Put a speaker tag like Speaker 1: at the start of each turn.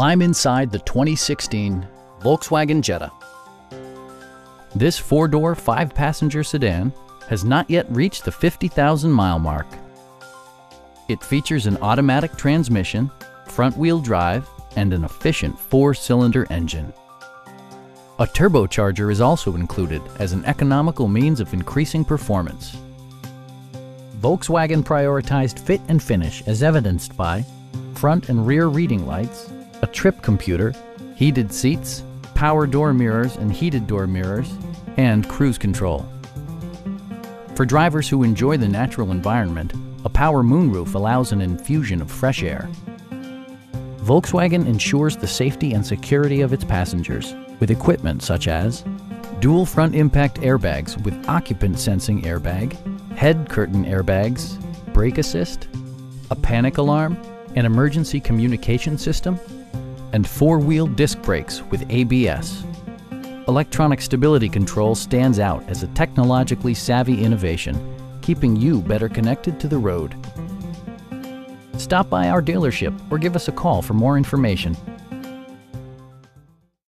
Speaker 1: Climb inside the 2016 Volkswagen Jetta. This four-door, five-passenger sedan has not yet reached the 50,000 mile mark. It features an automatic transmission, front-wheel drive, and an efficient four-cylinder engine. A turbocharger is also included as an economical means of increasing performance. Volkswagen prioritized fit and finish as evidenced by front and rear reading lights, a trip computer, heated seats, power door mirrors and heated door mirrors, and cruise control. For drivers who enjoy the natural environment, a power moonroof allows an infusion of fresh air. Volkswagen ensures the safety and security of its passengers with equipment such as dual front impact airbags with occupant sensing airbag, head curtain airbags, brake assist, a panic alarm, an emergency communication system, and four-wheel disc brakes with ABS. Electronic stability control stands out as a technologically savvy innovation, keeping you better connected to the road. Stop by our dealership or give us a call for more information.